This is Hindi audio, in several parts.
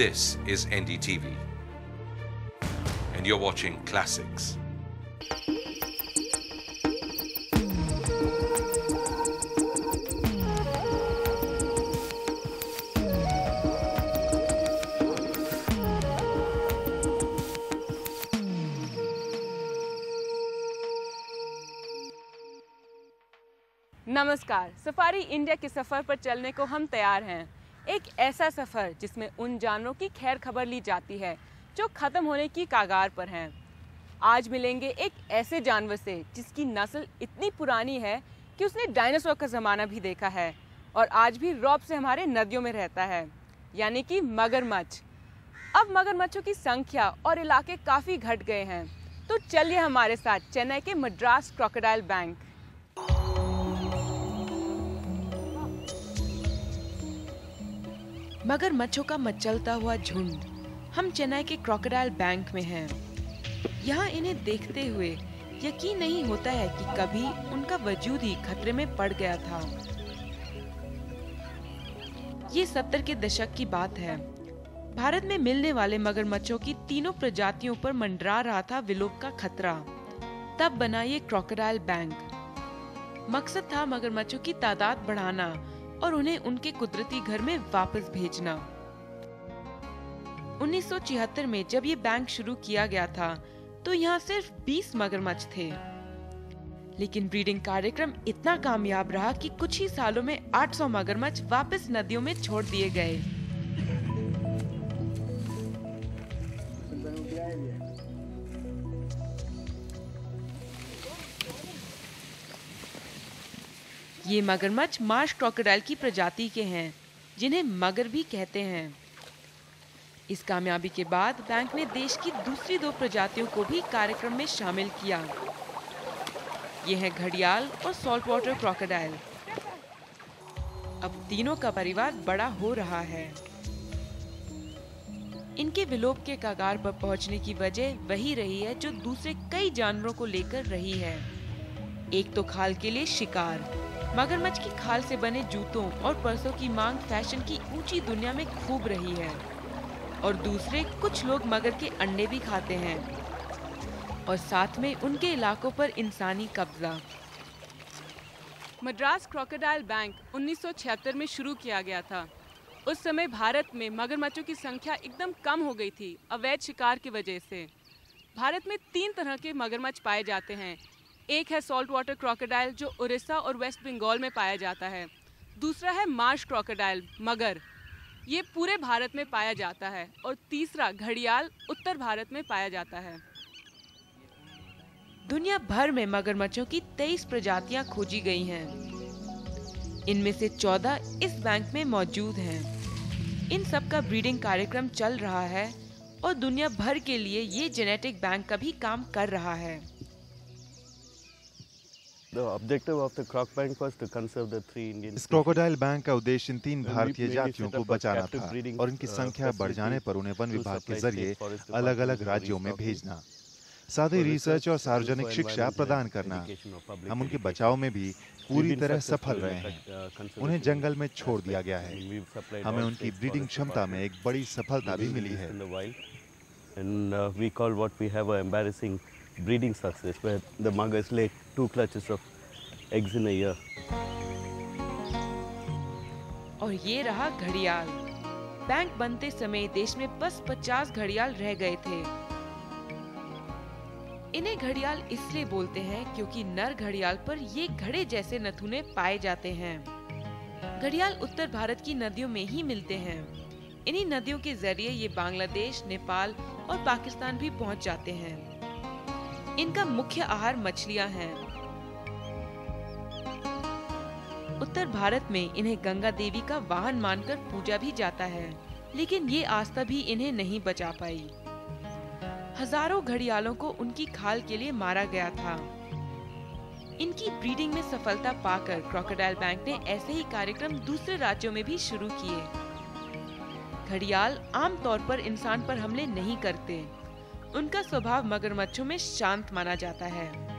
This is NDTV. And you're watching Classics. नमस्कार सफारी इंडिया के सफ़र पर चलने को हम तैयार हैं एक ऐसा सफ़र जिसमें उन जानवरों की खैर खबर ली जाती है, जो खत्म होने की कागार पर हैं। आज मिलेंगे एक ऐसे जानवर से, जिसकी नस्ल इतनी पुरानी है कि उसने डायनासोर का ज़माना भी देखा है और आज भी रौब से हमारे नदियों में रहता है, यानी कि मगरमच्छ। अब मगरमच्छों की संख्या और इलाके काफ़ी घट गए हैं। तो चलिए हमारे साथ चेन्नई के मद्रास क्रोकोडाइल बैंक मगरमच्छों का मचलता हुआ झुंड। हम चेन्नई के क्रोकोडाइल बैंक में हैं। यहाँ इन्हें देखते हुए यकीन नहीं होता है कि कभी उनका वजूद ही खतरे में पड़ गया था। ये सत्तर के दशक की बात है। भारत में मिलने वाले मगरमच्छों की तीनों प्रजातियों पर मंडरा रहा था विलोप का खतरा। तब बना ये क्रोकोडाइल बैंक मकसद था मगरमच्छों की तादाद बढ़ाना। और उन्हें उनके कुदरती घर में वापस भेजना। 1976 में जब ये बैंक शुरू किया गया था तो यहाँ सिर्फ़ 20 मगरमच्छ थे। लेकिन ब्रीडिंग कार्यक्रम इतना कामयाब रहा कि कुछ ही सालों में 800 मगरमच्छ वापस नदियों में छोड़ दिए गए। ये मगरमच्छ मार्श क्रोकोडाइल की प्रजाति के हैं, जिन्हें मगर भी कहते हैं। इस कामयाबी के बाद बैंक ने देश की दूसरी दो प्रजातियों को भी कार्यक्रम में शामिल किया। ये हैं घड़ियाल और सॉल्ट वाटर क्रोकोडाइल अब तीनों का परिवार बड़ा हो रहा है। इनके विलोप के कागार पर पहुँचने की वजह वही रही है जो दूसरे कई जानवरों को लेकर रही है। एक तो खाल के लिए शिकार। मगरमच्छ की खाल से बने जूतों और पर्सों की मांग फ़ैशन की ऊँची दुनिया में खूब रही है। और दूसरे, कुछ लोग मगर के अंडे भी खाते हैं। और साथ में उनके इलाकों पर इंसानी कब्जा। मद्रास क्रोकोडाइल बैंक 1976 में शुरू किया गया था। उस समय भारत में मगरमच्छों की संख्या एकदम कम हो गई थी, अवैध शिकार की वजह से। भारत में तीन तरह के मगरमच्छ पाए जाते हैं एक है सॉल्ट वाटर क्रोकोडाइल जो उड़ीसा और वेस्ट बंगाल में पाया जाता है। दूसरा है मार्श क्रोकोडाइल मगर। ये पूरे भारत में पाया जाता है और तीसरा घड़ियाल, उत्तर भारत में पाया जाता है। दुनिया भर में मगरमच्छों की 23 प्रजातियाँ खोजी गई हैं। इनमें से 14 इस बैंक में मौजूद हैं। इन सब का ब्रीडिंग कार्यक्रम चल रहा है और दुनिया भर के लिए ये जेनेटिक बैंक का भी काम कर रहा है। इस क्रोकोडाइल बैंक का उद्देश्य इन तीन भारतीय जातियों को बचाना था और इनकी संख्या बढ़ जाने पर उन्हें वन विभाग के ज़रिए अलग अलग राज्यों में भेजना। साथ ही रिसर्च और सार्वजनिक शिक्षा प्रदान करना। हम उनके बचाव में भी पूरी तरह सफल रहे हैं। उन्हें जंगल में छोड़ दिया गया है। हमें उनकी ब्रीडिंग क्षमता में एक बड़ी सफलता भी मिली है। And uh, we call what we have an embarrassing breeding success where the muggers lay two clutches of eggs in a year. और ये रहा घड़ियाल। बैंक बनते समय देश में बस 50 घड़ियाल रह गए थे। इन्हें घड़ियाल इसलिए बोलते हैं क्योंकि नर घड़ियाल पर ये घड़े जैसे नथुने पाए जाते हैं। घड़ियाल उत्तर भारत की नदियों में ही मिलते हैं। इन्हीं नदियों के ज़रिए ये बांग्लादेश, नेपाल और पाकिस्तान भी पहुँच जाते हैं। इनका मुख्य आहार मछलियाँ हैं। उत्तर भारत में इन्हें गंगा देवी का वाहन मानकर पूजा भी जाता है, लेकिन ये आस्था भी इन्हें नहीं बचा पाई। हज़ारों घड़ियालों को उनकी खाल के लिए मारा गया था। इनकी ब्रीडिंग में सफलता पाकर क्रोकोडाइल बैंक ने ऐसे ही कार्यक्रम दूसरे राज्यों में भी शुरू किए। घड़ियाल आमतौर पर इंसान पर हमले नहीं करते। उनका स्वभाव मगरमच्छों में शांत माना जाता है।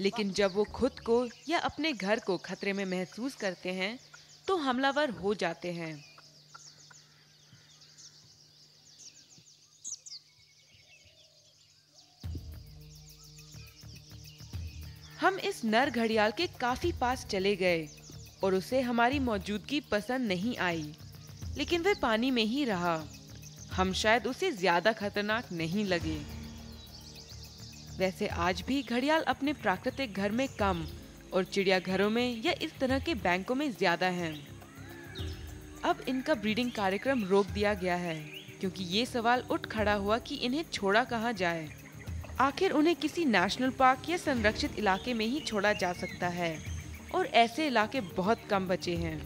लेकिन जब वो खुद को या अपने घर को खतरे में महसूस करते हैं तो हमलावर हो जाते हैं। हम इस नर घड़ियाल के काफ़ी पास चले गए और उसे हमारी मौजूदगी पसंद नहीं आई, लेकिन वह पानी में ही रहा। हम शायद उसे ज़्यादा खतरनाक नहीं लगे। वैसे आज भी घड़ियाल अपने प्राकृतिक घर में कम और चिड़ियाघरों में या इस तरह के बैंकों में ज़्यादा हैं। अब इनका ब्रीडिंग कार्यक्रम रोक दिया गया है, क्योंकि ये सवाल उठ खड़ा हुआ कि इन्हें छोड़ा कहाँ जाए। आखिर उन्हें किसी नेशनल पार्क या संरक्षित इलाके में ही छोड़ा जा सकता है, और ऐसे इलाके बहुत कम बचे हैं।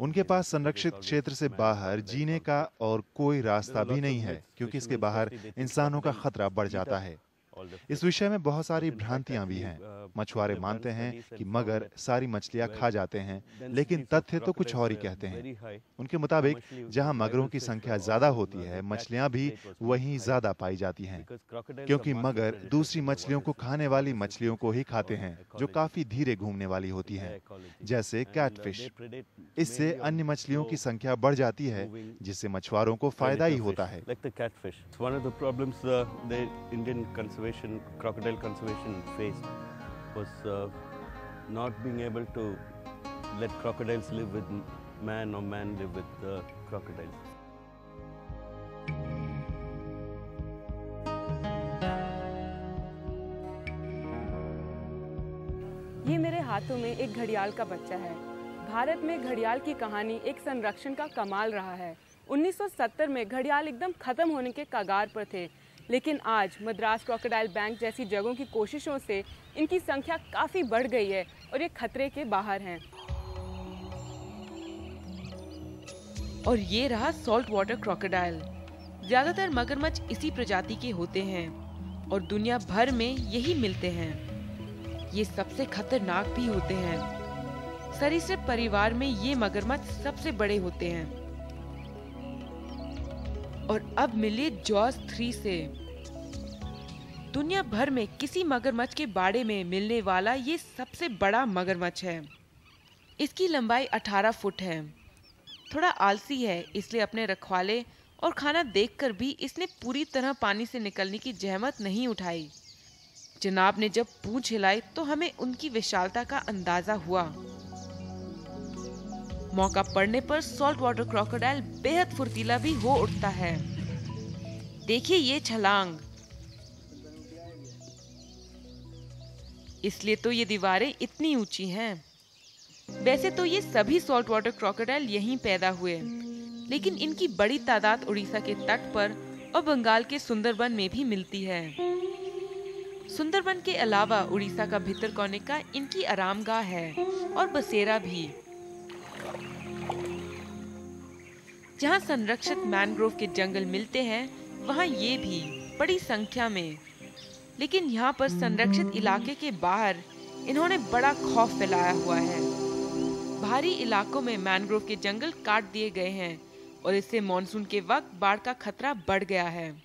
उनके पास संरक्षित क्षेत्र से बाहर जीने का और कोई रास्ता भी नहीं है क्योंकि इसके बाहर इंसानों का खतरा बढ़ जाता है। इस विषय में बहुत सारी भ्रांतियाँ भी हैं। मछुआरे मानते हैं कि मगर सारी मछलियाँ खा जाते हैं लेकिन तथ्य तो कुछ और ही कहते हैं। उनके मुताबिक जहाँ मगरों की संख्या ज़्यादा होती है मछलियाँ भी वहीं ज़्यादा पाई जाती हैं। क्योंकि मगर दूसरी मछलियों को खाने वाली मछलियों को ही खाते हैं जो काफ़ी धीरे घूमने वाली होती है जैसे कैटफिश इससे अन्य मछलियों की संख्या बढ़ जाती है जिससे मछुआरों को फ़ायदा ही होता है। Conservation, crocodile conservation faced was uh, not being able to let crocodiles live with man or man live with uh, crocodiles. ये मेरे हाथों में एक घड़ियाल का बच्चा है भारत में घड़ियाल की कहानी एक संरक्षण का कमाल रहा है 1970 में घड़ियाल एकदम खत्म होने के कगार पर थे लेकिन आज मद्रास क्रोकोडाइल बैंक जैसी जगहों की कोशिशों से इनकी संख्या काफ़ी बढ़ गई है और ये खतरे के बाहर हैं। और ये रहा सॉल्ट वाटर क्रोकोडाइल ज़्यादातर मगरमच्छ इसी प्रजाति के होते हैं और दुनिया भर में यही मिलते हैं। ये सबसे खतरनाक भी होते हैं। सरीसृप परिवार में ये मगरमच्छ सबसे बड़े होते हैं। और अब मिले जॉस थ्री से। दुनिया भर में किसी मगरमच्छ के बाड़े में मिलने वाला ये सबसे बड़ा मगरमच्छ है। इसकी लंबाई 18 फुट है। थोड़ा आलसी है, इसलिए अपने रखवाले और खाना देखकर भी इसने पूरी तरह पानी से निकलने की जहमत नहीं उठाई। जनाब ने जब पूछ हिलाई तो हमें उनकी विशालता का अंदाज़ा हुआ। मौका पड़ने पर सॉल्ट वाटर क्रोकोडाइल बेहद फुर्तीला भी हो उठता है। देखिए ये छलांग। इसलिए तो ये दीवारें इतनी ऊँची हैं। वैसे तो ये सभी सॉल्ट वाटर क्रोकोडाइल यहीं पैदा हुए, लेकिन इनकी बड़ी तादाद उड़ीसा के तट पर और बंगाल के सुंदरबन में भी मिलती है। सुंदरबन के अलावा उड़ीसा का भीतर कोने का इनकी आरामगाह है और बसेरा भी। जहाँ संरक्षित मैनग्रोव के जंगल मिलते हैं, वहाँ ये भी बड़ी संख्या में। लेकिन यहाँ पर संरक्षित इलाके के बाहर इन्होंने बड़ा खौफ फैलाया हुआ है। भारी इलाकों में मैनग्रोव के जंगल काट दिए गए हैं और इससे मानसून के वक्त बाढ़ का खतरा बढ़ गया है।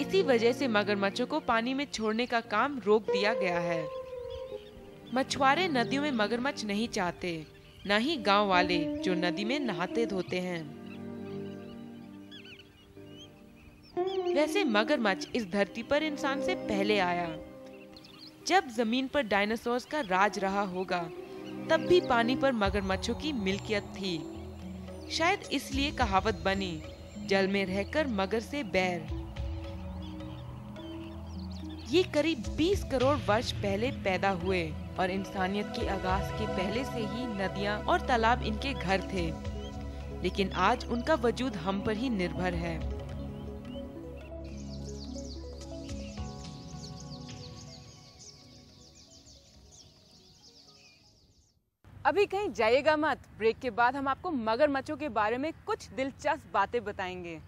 इसी वजह से मगरमच्छों को पानी में छोड़ने का काम रोक दिया गया है। मछुआरे नदियों में मगरमच्छ नहीं चाहते। न ही गाँव वाले जो नदी में नहाते धोते हैं। वैसे मगरमच्छ इस धरती पर इंसान से पहले आया। जब ज़मीन पर डायनासोर्स का राज रहा होगा, तब भी पानी पर मगरमच्छों की मिल्कियत थी। शायद इसलिए कहावत बनी, जल में रहकर मगर से बैर। ये करीब 20 करोड़ वर्ष पहले पैदा हुए और इंसानियत के आगाज़ के पहले से ही नदियाँ और तालाब इनके घर थे। लेकिन आज उनका वजूद हम पर ही निर्भर है। अभी कहीं जाइएगा मत। ब्रेक के बाद हम आपको मगरमच्छों के बारे में कुछ दिलचस्प बातें बताएँगे।